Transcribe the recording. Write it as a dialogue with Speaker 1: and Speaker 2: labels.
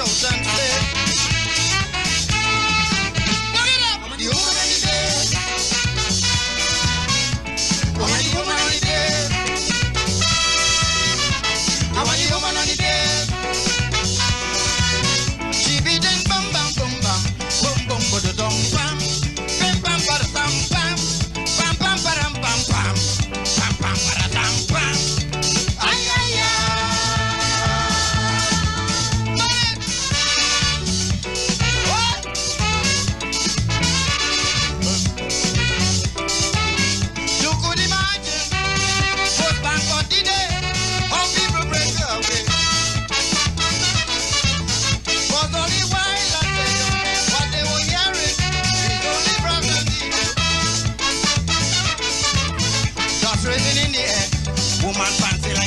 Speaker 1: chosen. Woman fancy